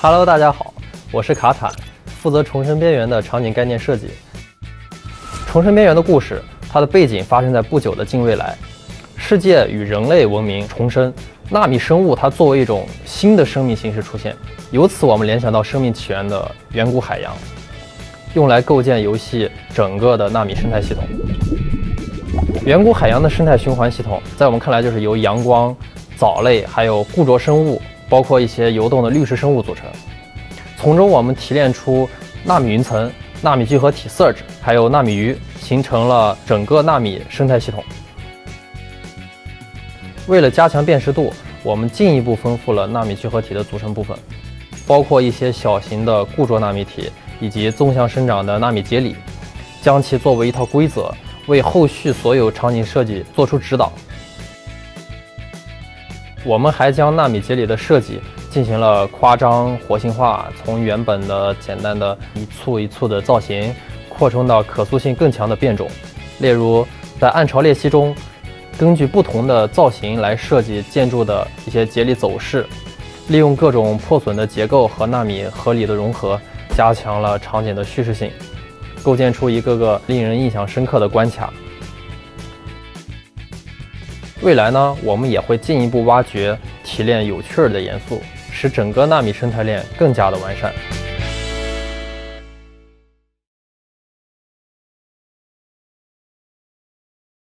Hello，大家好，我是卡坦，负责重生边缘的场景概念设计。重生边缘的故事，它的背景发生在不久的近未来，世界与人类文明重生，纳米生物它作为一种新的生命形式出现，由此我们联想到生命起源的远古海洋，用来构建游戏整个的纳米生态系统。远古海洋的生态循环系统，在我们看来就是由阳光、藻类还有固着生物。包括一些游动的滤食生物组成，从中我们提炼出纳米云层、纳米聚合体 Surge，还有纳米鱼，形成了整个纳米生态系统。为了加强辨识度，我们进一步丰富了纳米聚合体的组成部分，包括一些小型的固着纳米体以及纵向生长的纳米节理，将其作为一套规则，为后续所有场景设计做出指导。我们还将纳米节理的设计进行了夸张活性化，从原本的简单的一簇一簇的造型，扩充到可塑性更强的变种。例如，在暗潮裂隙中，根据不同的造型来设计建筑的一些节理走势，利用各种破损的结构和纳米合理的融合，加强了场景的叙事性，构建出一个个令人印象深刻的关卡。未来呢，我们也会进一步挖掘、提炼有趣儿的元素，使整个纳米生态链更加的完善。